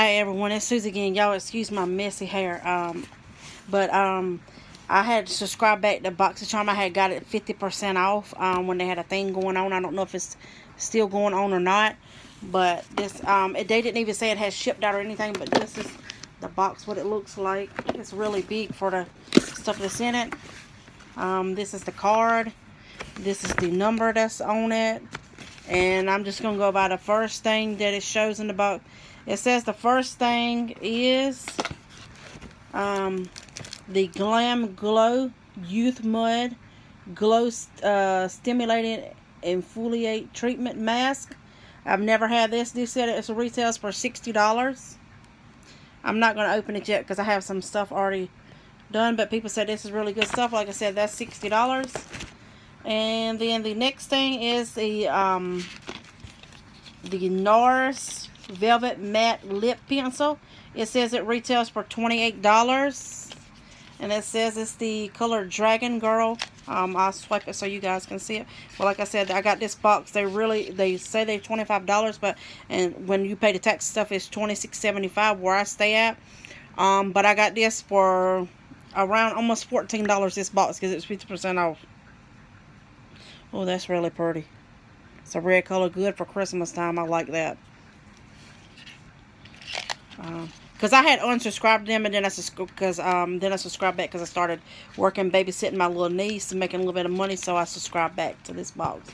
Hi everyone, it's Susie again. Y'all excuse my messy hair. Um, but um, I had subscribed back to BoxyCharm. I had got it 50% off um, when they had a thing going on. I don't know if it's still going on or not. But this, um, they didn't even say it has shipped out or anything. But this is the box, what it looks like. It's really big for the stuff that's in it. Um, this is the card. This is the number that's on it. And I'm just going to go by the first thing that it shows in the box. It says the first thing is um, the Glam Glow Youth Mud Glow uh, Stimulating Exfoliate Treatment Mask. I've never had this. This said it's retails for $60. I'm not going to open it yet because I have some stuff already done. But people said this is really good stuff. Like I said, that's $60. And then the next thing is the um, the NARS Velvet Matte Lip Pencil. It says it retails for $28. And it says it's the color Dragon Girl. Um, I'll swipe it so you guys can see it. Well, like I said, I got this box. They really, they say they're $25, but and when you pay the tax stuff, it's $26.75 where I stay at. Um, but I got this for around almost $14 this box because it's 50% off. Oh, that's really pretty. It's a red color, good for Christmas time. I like that because uh, I had unsubscribed them and then I because um then I subscribed back because I started working babysitting my little niece and making a little bit of money so I subscribed back to this box.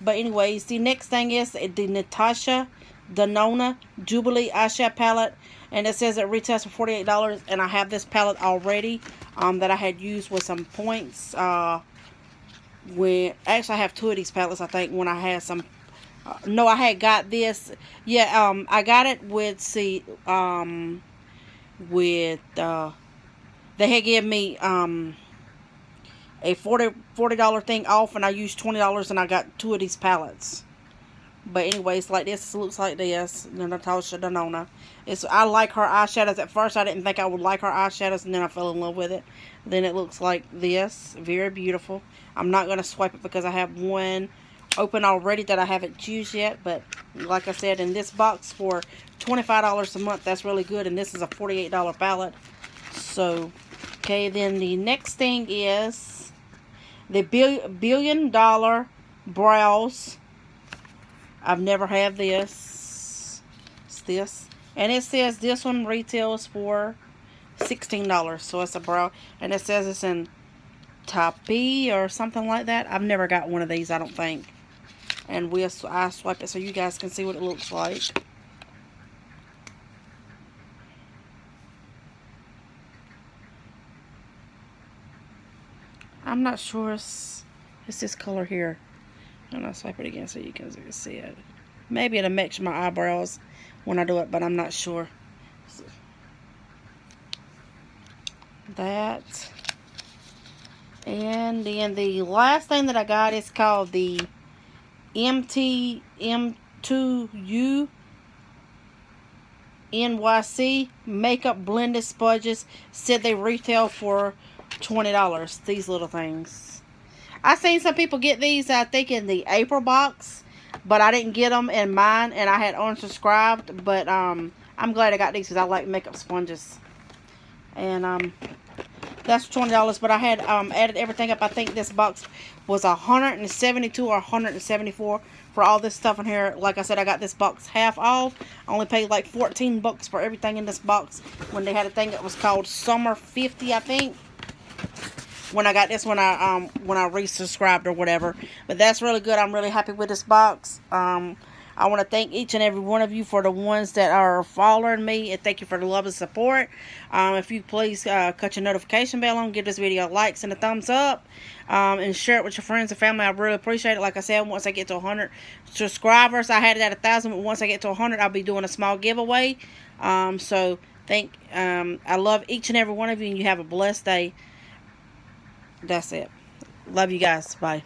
But anyways the next thing is the Natasha Denona Jubilee eyeshadow palette and it says it retails for $48 and I have this palette already um that I had used with some points uh when actually I have two of these palettes I think when I had some no, I had got this. Yeah, um, I got it with see, um, with uh, they had given me um a 40 dollar thing off, and I used twenty dollars, and I got two of these palettes. But anyways, like this looks like this. Natasha Denona. It's I like her eyeshadows. At first, I didn't think I would like her eyeshadows, and then I fell in love with it. Then it looks like this. Very beautiful. I'm not gonna swipe it because I have one open already that I haven't used yet. But like I said, in this box for $25 a month, that's really good. And this is a $48 palette. So, okay, then the next thing is the Billion Dollar Brows. I've never had this. It's this. And it says this one retails for $16. So it's a brow. And it says it's in Tapi or something like that. I've never got one of these, I don't think and we'll I swipe it so you guys can see what it looks like. I'm not sure it's, it's this color here. And I'll swipe it again so you guys can see it. Maybe it'll match my eyebrows when I do it, but I'm not sure. That. And then the last thing that I got is called the MTM2U NYC makeup blended sponges said they retail for $20 these little things. I seen some people get these I think in the April box but I didn't get them in mine and I had unsubscribed but um I'm glad I got these because I like makeup sponges. And um that's $20 but I had um, added everything up. I think this box was 172 or 174 for all this stuff in here. Like I said I got this box half off. I only paid like 14 bucks for everything in this box when they had a thing that was called summer 50 I think when I got this when I um when I resubscribed or whatever. But that's really good. I'm really happy with this box. Um I want to thank each and every one of you for the ones that are following me. And thank you for the love and support. Um, if you please uh, cut your notification bell on, give this video likes and a thumbs up. Um, and share it with your friends and family. I really appreciate it. Like I said, once I get to 100 subscribers, I had it at a 1,000. But once I get to 100, I'll be doing a small giveaway. Um, so thank, um, I love each and every one of you. And you have a blessed day. That's it. Love you guys. Bye.